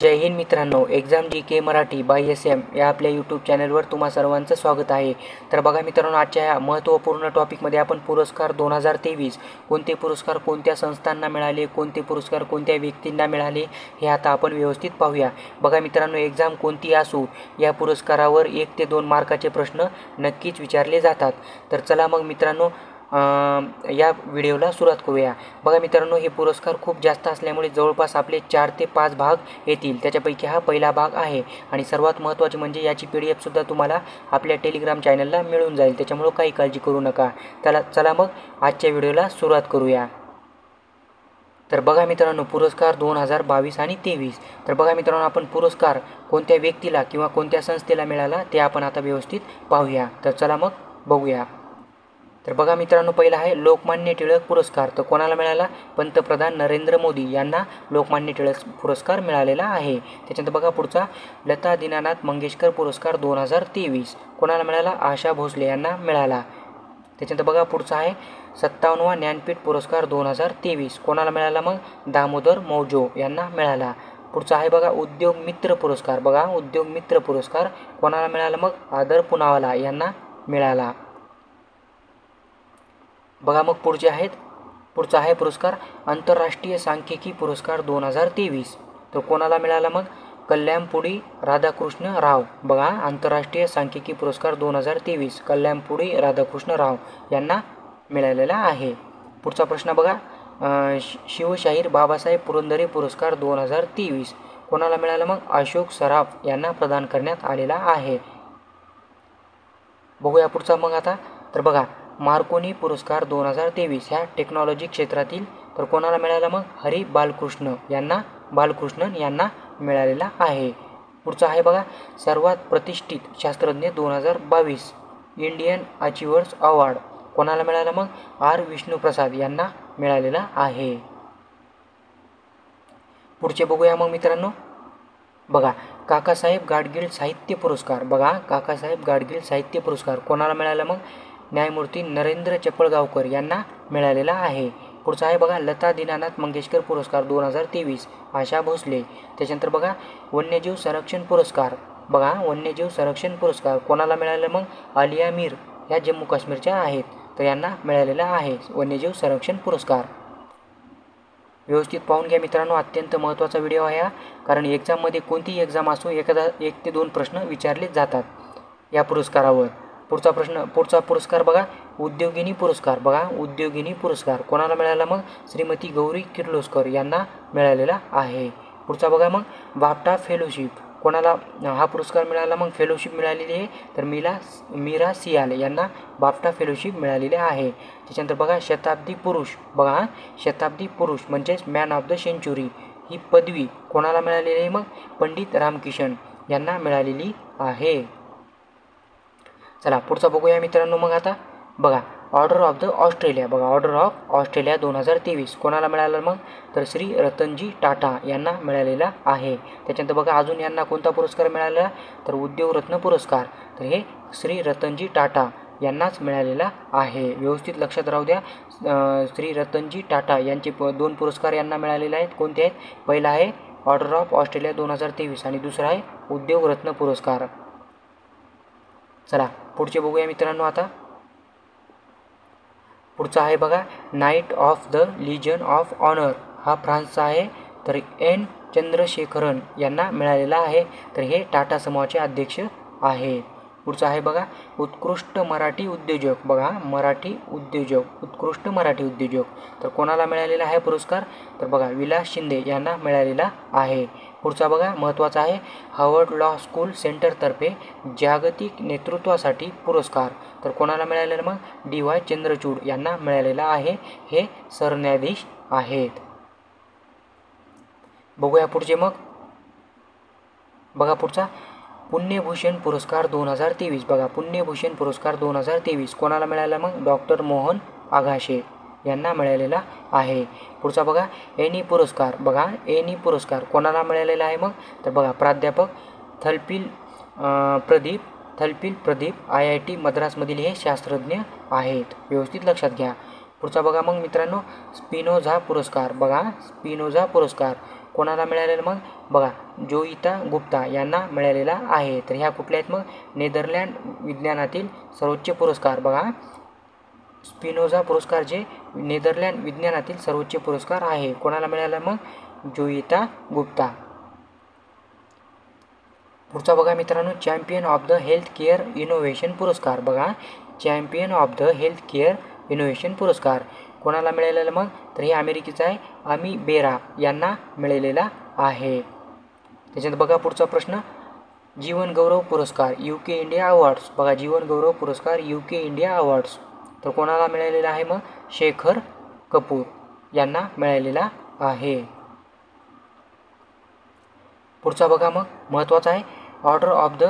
जय हिंद मित्रांनो exam G K Marathi by S M या आपल्या यूट्यूब चॅनलवर तुम्हा सर्वांचं स्वागत आहे. तर बघा मित्रांनो आजच्या या महत्त्वपूर्ण टॉपिकमध्ये आपण पुरस्कार दोन हजार तेवीस कोणते पुरस्कार कोणत्या संस्थांना मिळाले कोणते पुरस्कार कोणत्या व्यक्तींना मिळाले हे आता आपण व्यवस्थित पाहूया. बघा मित्रांनो एक्झाम कोणती असू या पुरस्कारावर एक ते दोन मार्काचे प्रश्न नक्कीच विचारले जातात. तर चला मग मित्रांनो या व्हिडिओला सुरुवात करूया. बघा मित्रांनो हे पुरस्कार खूप जास्त असल्यामुळे जवळपास आपले चार ते पाच भाग येतील. त्याच्यापैकी हा पहिला भाग आहे. आणि सर्वात महत्त्वाचे म्हणजे याची पी डी एफसुद्धा तुम्हाला आपल्या टेलिग्राम चॅनलला मिळून जाईल. त्याच्यामुळं काही काळजी करू नका. त्याला चला मग आजच्या व्हिडिओला सुरुवात करूया. तर बघा मित्रांनो पुरस्कार दोन हजार बावीस आणि तेवीस. तर बघा मित्रांनो आपण पुरस्कार कोणत्या व्यक्तीला किंवा कोणत्या संस्थेला मिळाला ते आपण आता व्यवस्थित पाहूया. तर चला मग बघूया. तर बघा मित्रांनो पहिला आहे लोकमान्य टिळक पुरस्कार. तर कोणाला मिळाला? पंतप्रधान नरेंद्र मोदी यांना लोकमान्य टिळक पुरस्कार मिळालेला आहे. त्याच्यानंतर बघा पुढचा लता दीनानाथ मंगेशकर पुरस्कार दोन हजार तेवीस. कोणाला मिळाला? आशा भोसले यांना मिळाला. त्याच्यानंतर बघा पुढचा आहे सत्तावन्नवा ज्ञानपीठ पुरस्कार दोन हजार तेवीस. कोणाला मिळाला मग? दामोदर मौजो यांना मिळाला. पुढचा आहे बघा उद्योग मित्र पुरस्कार. बघा उद्योग मित्र पुरस्कार कोणाला मिळाला मग? आदर पुनावाला यांना मिळाला. बघा मग पुढचे आहेत. पुढचा आहे पुरस्कार आंतरराष्ट्रीय सांख्यिकी पुरस्कार दोन हजार तेवीस. तर कोणाला मिळाला मग? कल्याणपुडी राधाकृष्ण राव. बघा आंतरराष्ट्रीय सांख्यिकी पुरस्कार दोन हजार तेवीस. कल्याणपुडी राधाकृष्ण राव यांना मिळालेला आहे. पुढचा प्रश्न बघा. शिवशाहीर बाबासाहेब पुरंदरे पुरस्कार दोन हजार तेवीस. कोणाला मिळाला मग? अशोक सराफ यांना प्रदान करण्यात आलेला आहे. बघूया पुढचा मग आता. तर बघा मार्कोनी पुरस्कार दोन हजार तेवीस ह्या टेक्नॉलॉजी क्षेत्रातील तर कोणाला मिळाला मग? हरी बालकृष्ण यांना बालकृष्णन यांना मिळालेला आहे. पुढचा आहे बघा सर्वात प्रतिष्ठित शास्त्रज्ञ दोन हजार बावीस इंडियन अचिव्हर्स अवॉर्ड. कोणाला मिळाला मग? आर. विष्णुप्रसाद यांना मिळालेला आहे. पुढचे बघूया मग मित्रांनो. बघा काकासाहेब गाडगीळ साहित्य पुरस्कार. बघा काकासाहेब गाडगीळ साहित्य पुरस्कार. कोणाला मिळाला मग? न्यायमूर्ती नरेंद्र चपळगावकर यांना मिळालेला आहे. पुढचा आहे बघा लता दीनानाथ मंगेशकर पुरस्कार दोन हजार तेवीस आशा भोसले. त्याच्यानंतर बघा वन्यजीव संरक्षण पुरस्कार. बघा वन्यजीव संरक्षण पुरस्कार. कोणाला मिळाला मग? आलिया मीर. ह्या जम्मू काश्मीरच्या आहेत. तर यांना मिळालेला आहे वन्यजीव संरक्षण पुरस्कार. व्यवस्थित पाहून घ्या मित्रांनो अत्यंत महत्त्वाचा व्हिडिओ आहे हा. कारण एक्झाममध्ये कोणतीही एक्झाम असो एखादा एक ते दोन प्रश्न विचारले जातात या पुरस्कारावर. पुढचा प्रश्न पुढचा पुरस्कार बघा. उद्योगिनी पुरस्कार बघा. उद्योगिनी पुरस्कार. कोणाला मिळाला मग? श्रीमती गौरी किर्लोस्कर यांना मिळालेला आहे. पुढचा बघा मग. BAFTA fellowship. कोणाला हा पुरस्कार मिळाला मग? फेलोशिप मिळालेली आहे. तर मिला मीरा सियाल यांना बापटा फेलोशिप मिळालेली आहे. त्याच्यानंतर बघा शताब्दी पुरुष. बघा शताब्दी पुरुष म्हणजेच मॅन ऑफ द सेंचुरी ही पदवी कोणाला मिळालेली आहे मग? पंडित रामकिशन यांना मिळालेली आहे. चला पुढचा बघूया मित्रांनो मग आता. बघा ऑर्डर ऑफ द ऑस्ट्रेलिया बघा ऑर्डर ऑफ ऑस्ट्रेलिया दोन हजार तेवीस. कोणाला मिळालं मग? तर श्री रतनजी टाटा यांना मिळालेला आहे. त्याच्यानंतर बघा अजून यांना कोणता पुरस्कार मिळालेला तर उद्योगरत्न पुरस्कार. तर हे श्री रतनजी टाटा यांनाच मिळालेला आहे. व्यवस्थित लक्षात राहू द्या. श्री रतनजी टाटा यांचे प दोन पुरस्कार यांना मिळालेले आहेत. कोणते आहेत? पहिला आहे ऑर्डर ऑफ ऑस्ट्रेलिया दोन हजार तेवीस आणि दुसरा आहे उद्योगरत्न पुरस्कार. चला पुढचे बघूया मित्रांनो आता. पुढचा आहे बघा knight of the legion of honour हा फ्रान्सचा आहे. तर एन. चंद्रशेखरन यांना मिळालेला आहे. तर हे टाटा समूहाचे अध्यक्ष आहेत. पुढचं आहे बघा. उत्कृष्ट मराठी उद्योजक. बघा मराठी उद्योजक. उत्कृष्ट मराठी उद्योजक. तर कोणाला मिळालेला आहे पुरस्कार? तर बघा विलास शिंदे यांना मिळालेला आहे. पुढचा बघा महत्त्वाचा आहे. हार्वर्ड लॉ स्कूल सेंटरतर्फे जागतिक नेतृत्वासाठी पुरस्कार. तर कोणाला मिळालेला मग? डी वाय चंद्रचूड यांना मिळालेला आहे. हे सरन्यायाधीश आहेत. बघूया पुढचे मग. बघा पुढचा. पुण्यभूषण पुरस्कार दोन हजार तेवीस. बघा पुण्यभूषण पुरस्कार दोन हजार तेवीस. कोणाला मिळाला मग? डॉक्टर मोहन आघाशे यांना मिळालेला आहे. पुढचा बघा एनी पुरस्कार. बघा एनी पुरस्कार. कोणाला मिळालेला आहे मग? तर बघा प्राध्यापक Thalappil Pradeep Thalappil Pradeep I I T मद्रासमधील हे शास्त्रज्ञ आहेत. व्यवस्थित लक्षात घ्या. पुढचा बघा मग मित्रांनो स्पिनोझा पुरस्कार. बघा स्पिनोझा पुरस्कार. कोणाला मिळालेलं? मग बघा जोईता गुप्ता यांना मिळालेला आहे. तर ह्या कुठल्या आहेत मग? नेदरलँड विज्ञानातील सर्वोच्च पुरस्कार. बघा स्पिनोझा पुरस्कार जे नेदरलँड विज्ञानातील सर्वोच्च पुरस्कार आहे. कोणाला मिळाला मग? जोईता गुप्ता. पुढचा बघा मित्रांनो champion of the health care innovation पुरस्कार. बघा champion of the health care innovation पुरस्कार. कोणाला मिळालेला मग? तर हे अमेरिकेचा आहे. अमी बेरा यांना मिळालेला आहे. त्याच्यानंतर बघा पुढचा प्रश्न. जीवन गौरव पुरस्कार यू के इंडिया अवॉर्ड्स बघा जीवन गौरव पुरस्कार यू के इंडिया अवॉर्ड्स तर कोणाला मिळालेला आहे मग? शेखर कपूर यांना मिळालेला आहे. पुढचा बघा मग. महत्त्वाचा आहे. Order of the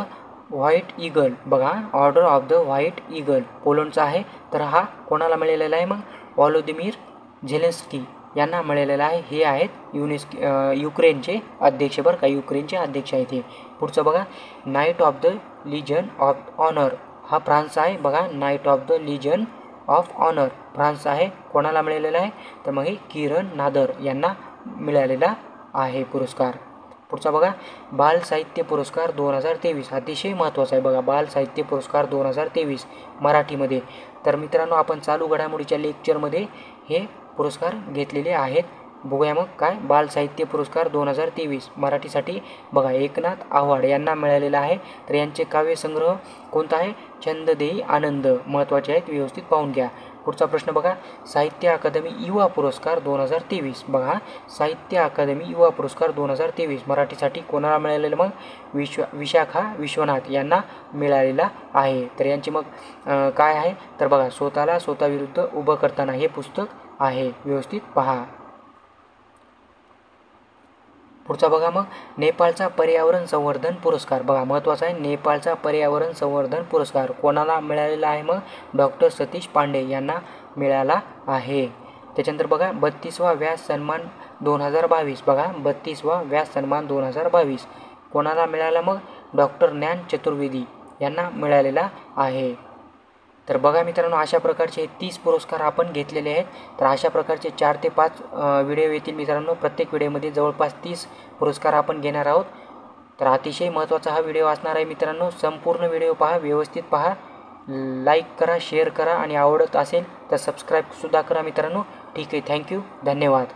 white eagle. बघा order of the white eagle पोलंडचा आहे. तर हा कोणाला मिळालेला आहे मग? वॉलोदिमीर झेलेन्स्की यांना मिळालेला आहे. हे आहेत युनेस्क युक्रेनचे अध्यक्ष बरं का युक्रेनचे अध्यक्ष आहेत हे. पुढचं बघा knight of the legion of honour हा फ्रान्स आहे. बघा knight of the legion of honour France आहे. कोणाला मिळालेला आहे? तर मग हे किरण नादर यांना मिळालेला आहे पुरस्कार. पुढचा बघा. बाल साहित्य पुरस्कार दोन हजार तेवीस. अतिशय महत्त्वाचा आहे बघा. बाल साहित्य पुरस्कार दोन हजार तेवीस मराठीमध्ये. तर मित्रांनो आपण चालू घडामोडीच्या लेक्चरमध्ये हे पुरस्कार घेतलेले आहेत. बघूया मग काय? बाल साहित्य पुरस्कार दोन हजार तेवीस मराठीसाठी बघा. एकनाथ आव्हाड यांना मिळालेला आहे. तर यांचे काव्यसंग्रह कोणता आहे? छंददेही आनंद. महत्त्वाचे आहेत. व्यवस्थित पाहून घ्या. पुढचा प्रश्न बघा. साहित्य अकादमी युवा पुरस्कार दोन हजार तेवीस. बघा साहित्य अकादमी युवा पुरस्कार दोन हजार तेवीस. मराठीसाठी कोणाला मिळालेलं मग? विश्व विशाखा विश्वनाथ यांना मिळालेला आहे. तर यांची मग काय आहे? तर बघा स्वतःला स्वतःविरुद्ध उभं करताना हे पुस्तक आहे. व्यवस्थित पहा. पुढचा बघा मग. नेपाळचा पर्यावरण संवर्धन पुरस्कार. बघा महत्त्वाचा आहे. नेपाळचा पर्यावरण संवर्धन पुरस्कार कोणाला मिळालेला आहे मग? डॉक्टर सतीश पांडे यांना मिळाला आहे. त्याच्यानंतर बघा बत्तीसवा व्यास सन्मान दोन हजार बावीस. बघा बत्तीसवा व्यास सन्मान दोन हजार बावीस. कोणाला मिळाला मग? डॉक्टर ज्ञान चतुर्वेदी यांना मिळालेला आहे. तर बघा मित्रांनो अशा प्रकारचे तीस पुरस्कार आपण घेतलेले आहेत. तर अशा प्रकारचे चार ते पाच व्हिडिओ येतील मित्रांनो. प्रत्येक व्हिडिओमध्ये जवळपास तीस पुरस्कार आपण घेणार आहोत. तर अतिशय महत्त्वाचा हा व्हिडिओ असणार आहे मित्रांनो. संपूर्ण व्हिडिओ पहा व्यवस्थित पहा. लाईक करा शेअर करा आणि आवडत असेल तर सबस्क्राईबसुद्धा करा मित्रांनो. ठीक आहे थँक्यू धन्यवाद.